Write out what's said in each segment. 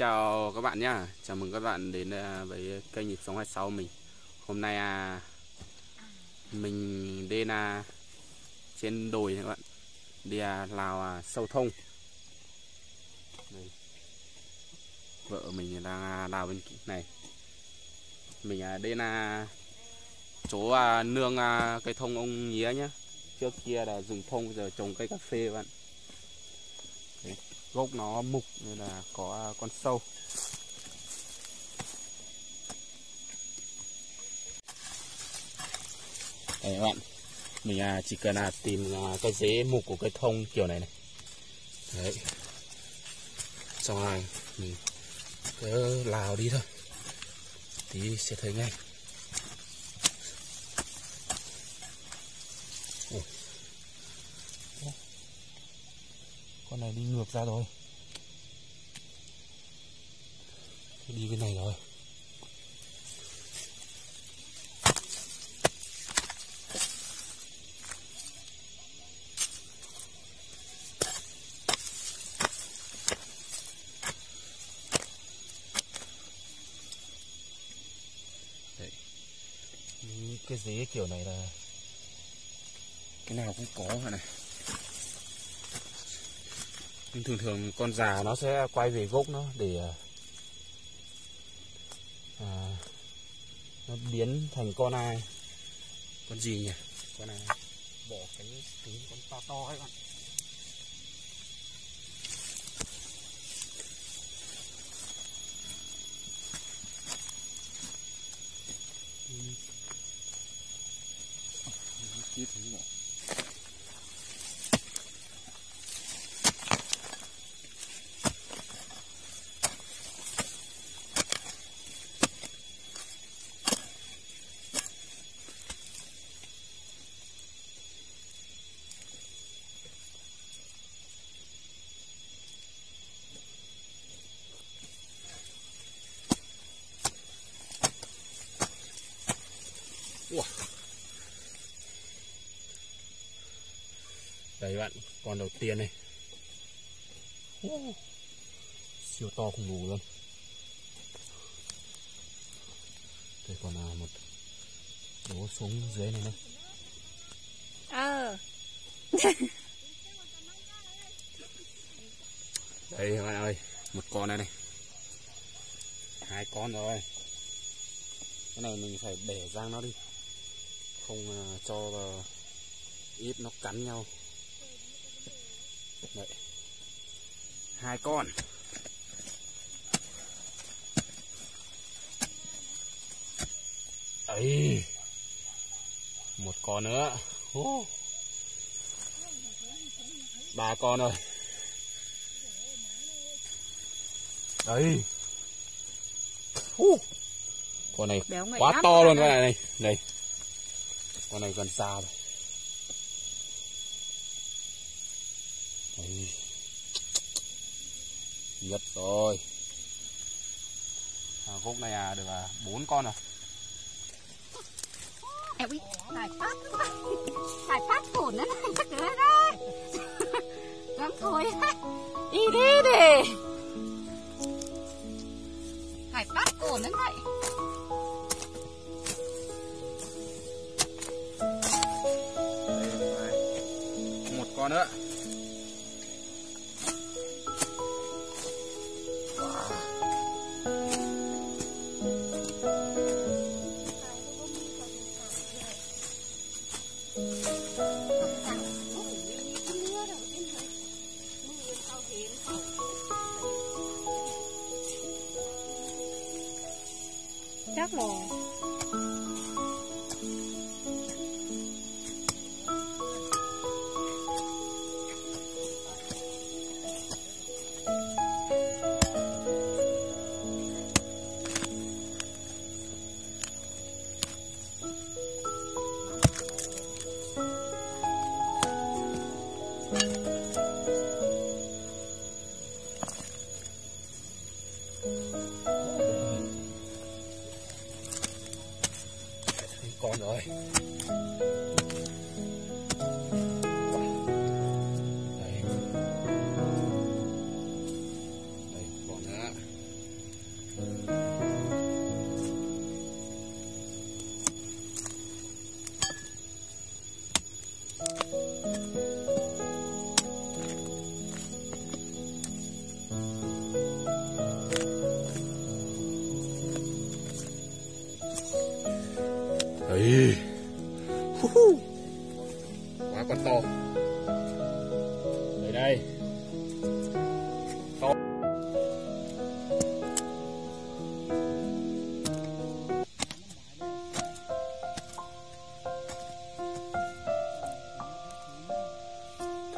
Chào các bạn nhé Chào mừng các bạn đến à, với kênh Nhịp Sống 26 mình. Hôm nay à, mình đi à, trên đồi các bạn. Đi à, Lào à, sâu thông. Đây. Vợ mình đang à, đào bên này. Mình à, đến à, chỗ à, nương à, cây thông ông nhía nhé Trước kia là dùng thông giờ trồng cây cà phê các bạn gốc nó mục nên là có à, con sâu. Đây các bạn, mình à, chỉ cần là tìm à, cái rễ mục của cây thông kiểu này này. Đấy. Xong rồi mình cứ lào đi thôi. Tí sẽ thấy ngay. Con này đi ngược ra rồi. Đi bên này rồi. Cái dế kiểu này là cái nào cũng có hả này? Nhưng thường thường con già nó sẽ quay về gốc nó để à, à, nó biến thành con ai? Con gì nhỉ? Con này bỏ cái cứng con to to ấy bạn kia bỏ Ủa. Đấy bạn, con đầu tiên này. Siêu to khủng lồ luôn. Đây còn là một đố xuống dưới này nữa. Ờ. Đây các bạn ơi, một con này này. Hai con rồi. Cái này mình phải bẻ răng nó đi. Không à, cho ít nó cắn nhau Đấy. Hai con. Ấy. Một con nữa. Ô. Ba con rồi. Đấy Hú. Con này quá to các luôn bạn con ơi. này này. Đây. Con này gần xa rồi Đấy. Nhất rồi. À, Gốc này à, được à, 4 con rồi Eo ý, phải phát Phải phát cổn nó này chắc đấy đấy. Lắm thôi. Đi đi đi. Phải phát cổn nó này Một con nữa Chắc con rồi.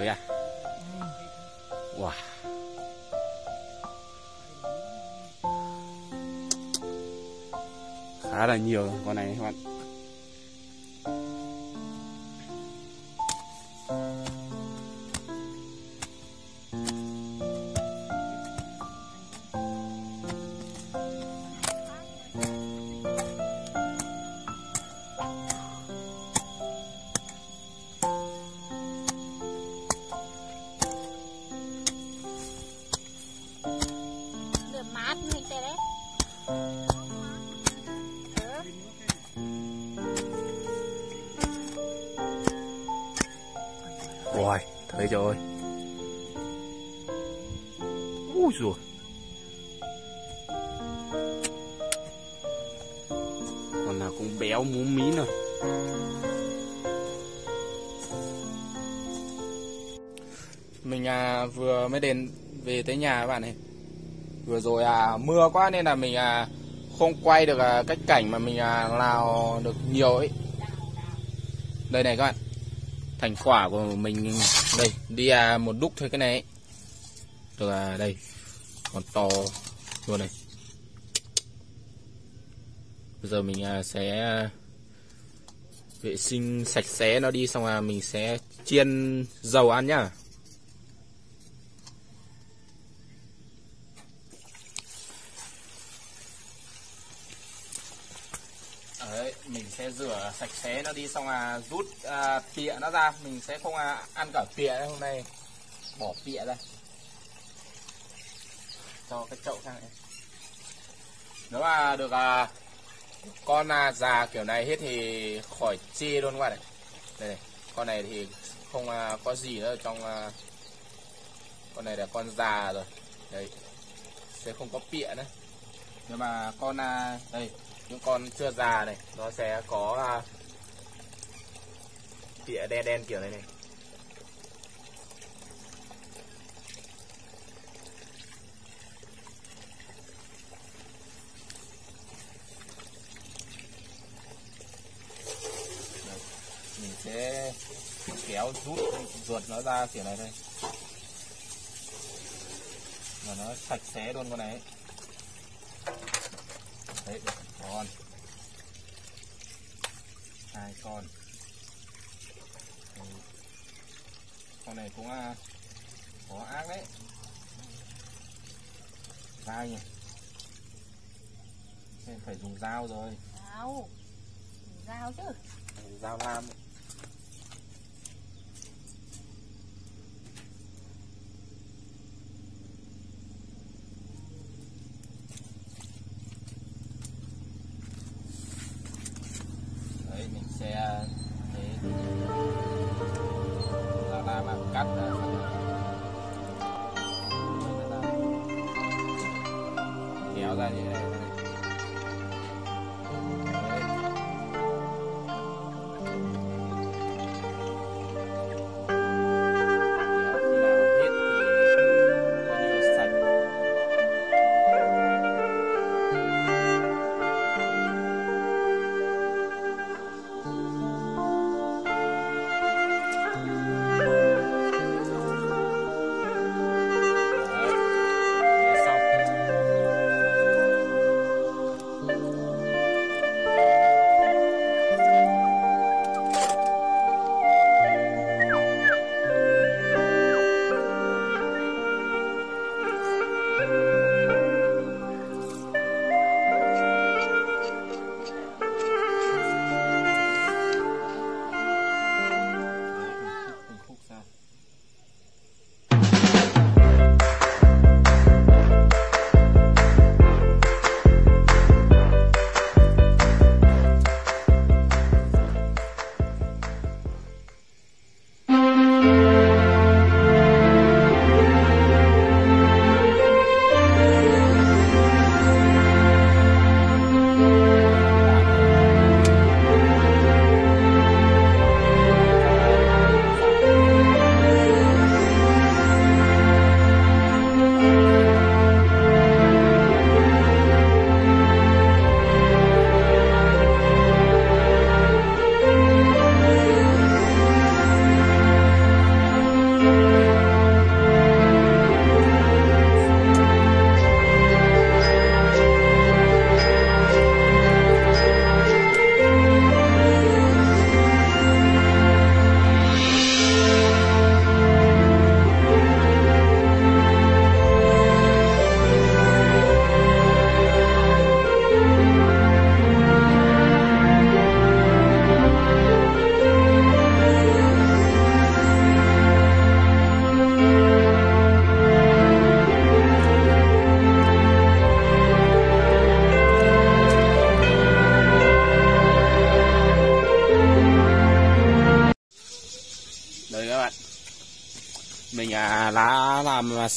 đấy, à? wow, khá là nhiều con này các bạn. Thấy rồi Ui dồi Con nào cũng béo múm mí rồi Mình à, vừa mới đến về tới nhà các bạn này. Vừa rồi à, mưa quá nên là mình à, không quay được à, cách cảnh mà mình à, làm được nhiều ấy. Đây này các bạn. Thành quả của mình đây đi à, một đúc thôi cái này rồi được à, đây. Còn to luôn này. Bây giờ mình à, sẽ à, vệ sinh sạch sẽ nó đi xong là mình sẽ chiên dầu ăn nhá Đấy, mình sẽ rửa sạch sẽ nó đi xong là rút à, tịa nó ra. Mình sẽ không à, ăn cả tịa hôm nay. Bỏ tịa ra. Cho cái chậu sang này nếu mà được à, con à, già kiểu này hết thì khỏi chê luôn các bạn này đây này con này thì không à, có gì nữa trong à, con này là con già rồi. Đấy sẽ không có pịa nữa. Nhưng mà con à, đây những con chưa già này, nó sẽ có à, tỉa đen đen kiểu này này mình sẽ kéo rút, ruột nó ra kiểu này thôi mà nó sạch sẽ luôn con này ấy. đấy, được con. Hai con. Con này cũng à, có ác đấy. Dai nhỉ? Thế phải dùng dao rồi. Dao. Dao chứ. dao lam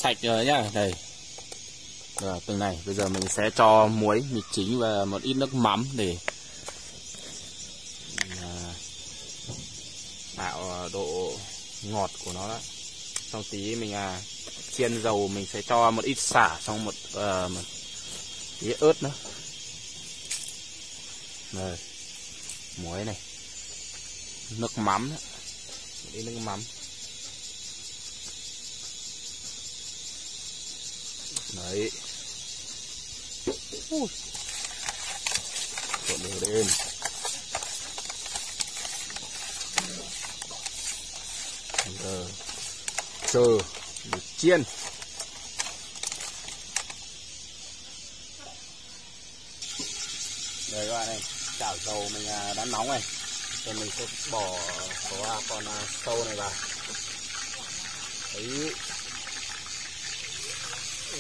sạch rồi nhá. Đây. Rồi từng này. Bây giờ mình sẽ cho muối mì chính và một ít nước mắm để à, tạo à, độ ngọt của nó đó xong tí mình à, chiên dầu mình sẽ cho một ít xả xong một, uh, một tí ớt nữa. Rồi muối này. Nước mắm. Nữa. đi nước mắm. Đấy. Ui. trộn đều lên. Giờ chờ để chiên. Đây các bạn này chảo dầu mình à, đã nóng này rồi mình sẽ bỏ có con à, sâu này vào. Đấy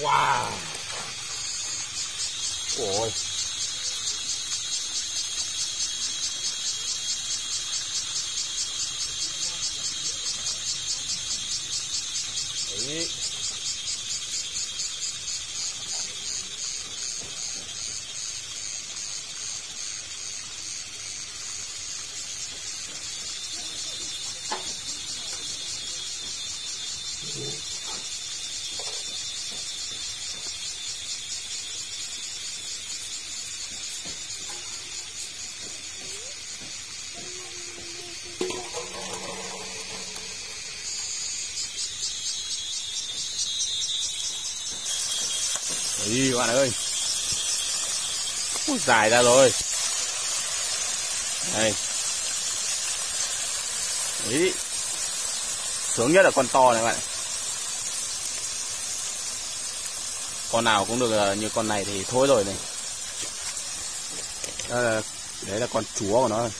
wow. Ôi. Đấy Ý các bạn ơi. Ui, dài ra rồi. Đây Ý. Sướng nhất là con to này các bạn. Con nào cũng được ờ, như con này thì thôi rồi này. Đó là, Đấy là con chúa của nó rồi.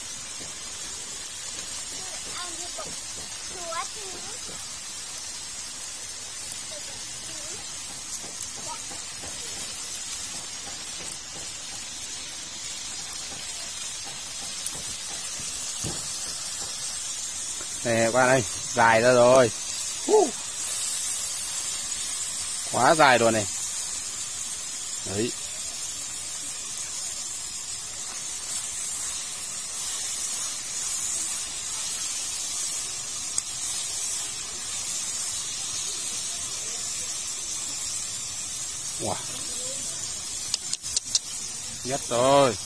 Bạn qua dài ra rồi. Quá dài rồi này. Đấy. Wow. Nhất rồi.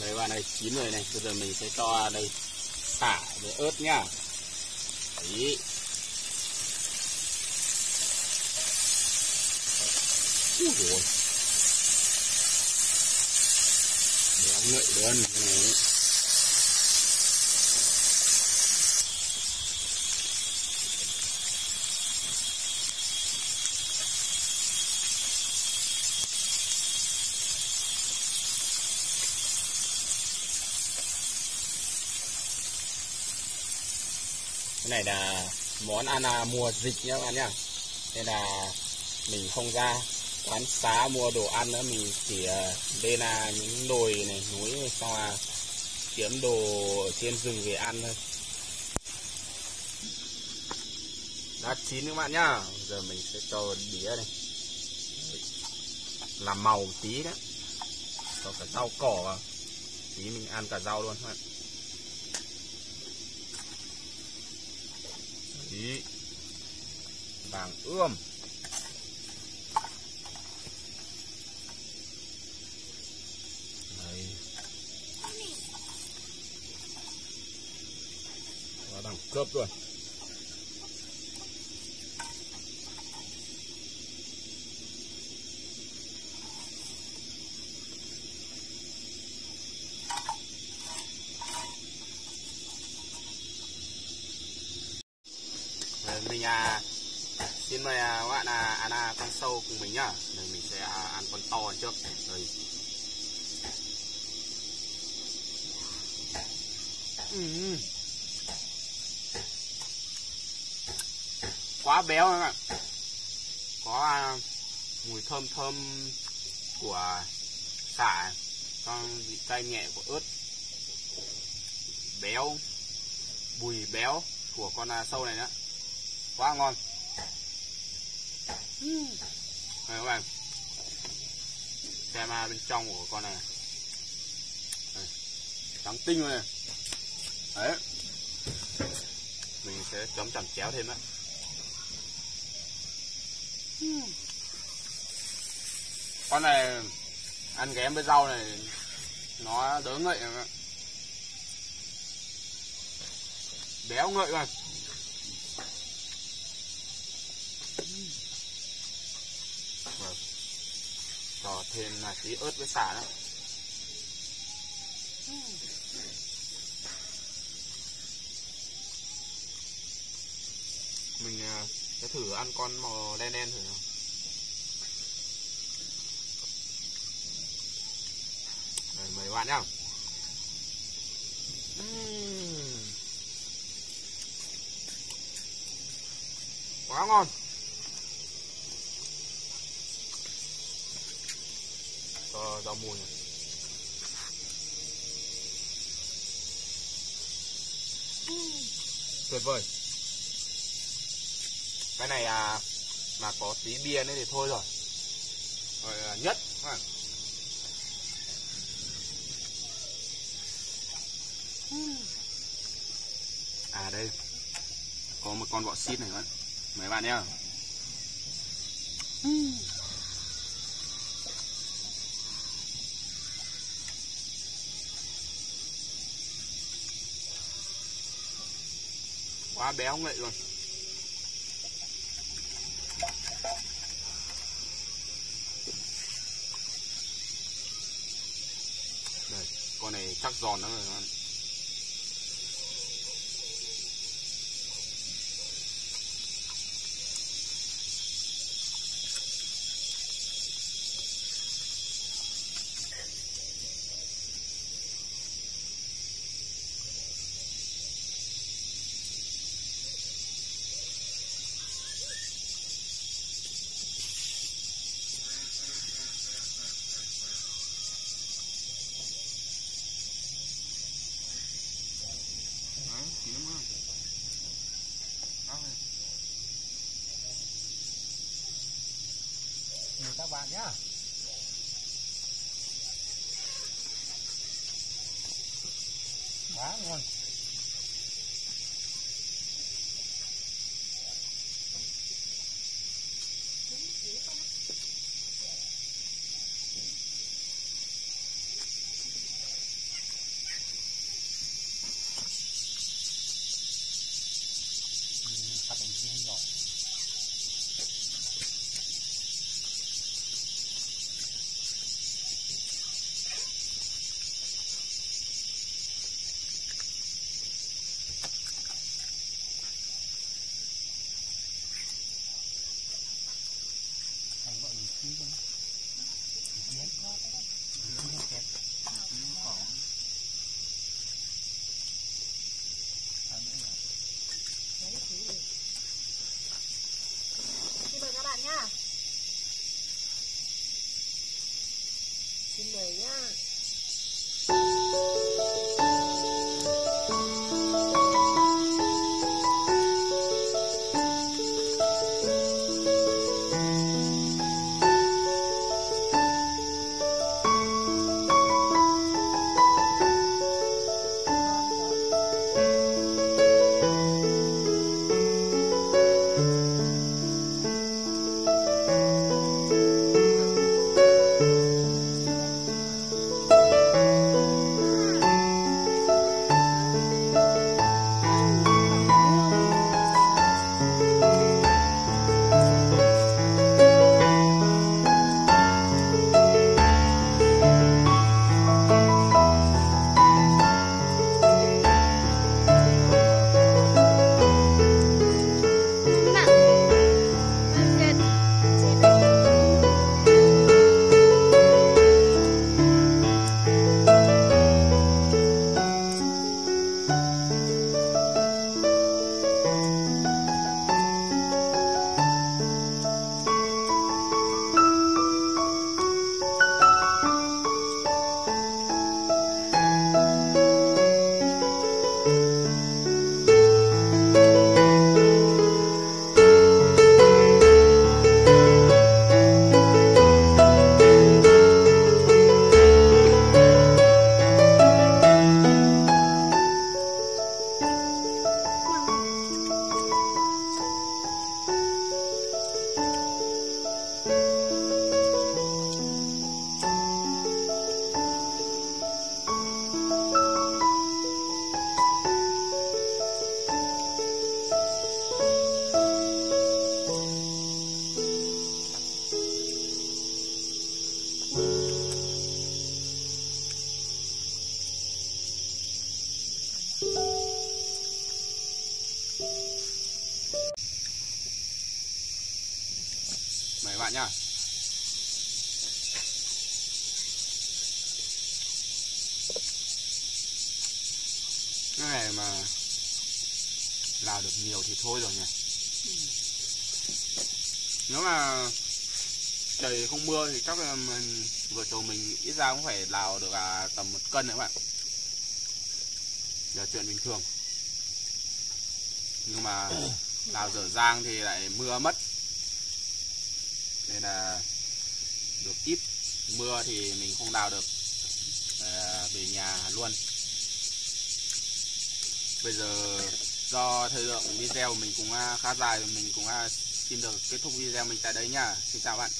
Đây bạn này chín rồi này, bây giờ mình sẽ cho đây xả với ớt nhá. Đấy. Ui dồi. Béo ngậy luôn cái này. là món ăn à, mùa dịch nhá các bạn nhá. Nên là mình không ra quán xá mua đồ ăn nữa mình chỉ ờ, uh, là những đồi này núi này, xong là kiếm đồ ở trên rừng về ăn thôi. Đã chín các bạn nhá. Giờ mình sẽ cho đĩa này. Làm màu một tí đó cho cả rau cỏ vào. Tí mình ăn cả rau luôn các bạn. Đấy. vàng ươm Đấy. Quá đẳng cấp luôn Rồi mình à xin mời à, các bạn à, ăn à, con sâu cùng mình nhá. Rồi mình sẽ ăn con to trước. Rồi. Ừm. quá béo các bạn. Có à, mùi thơm thơm của xả xong vị cay nhẹ của ớt. Béo bùi béo của con à, sâu này nữa. Quá ngon đây các bạn. Xem bên trong của con này. Đây, trắng tinh luôn này. Đấy. Mình sẽ chấm chẳng chéo thêm đấy con này ăn ghém với rau này nó đỡ ngậy em béo ngậy mà thêm là tí ớt với xả nữa mình à, sẽ thử ăn con màu đen đen thử nào. Đây, mời bạn nhá. Quá ngon. Cho rau mùi này. Tuyệt vời. Cái này à mà có tí bia nữa thì thôi rồi. Rồi à, nhất. À. à đây. Có một con bọ xít này các bạn. Mấy bạn nhá. Quá béo ngậy luôn. Đây con này chắc giòn lắm rồi các bạn Đấy, tí nữa mà. Đó này. Mời các bạn nhá. Quá ngon. Ừ, cắt đồng chí hơi nhỏ. Anh gọi mình chi không? Biến có cái đó. Biến kẹt. À, nữa là Xin mời các bạn nhá. Xin mời nhá. Cái này mà làm được nhiều thì thôi rồi nhỉ. Nếu mà trời không mưa thì chắc là mình vừa rồi mình ít ra cũng phải đào được à, tầm một cân đấy các bạn. Là chuyện bình thường. Nhưng mà đào dở dang thì lại mưa mất. Nên là được ít mưa thì mình không đào được à, về nhà luôn bây giờ do thời lượng video của mình cũng à, khá dài rồi, mình cũng à, xin được kết thúc video mình tại đây nhá. Xin chào bạn.